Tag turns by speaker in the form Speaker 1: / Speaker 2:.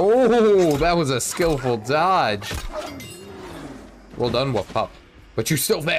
Speaker 1: Oh, that was a skillful dodge. Well done, Wolf Pup. But you still fail.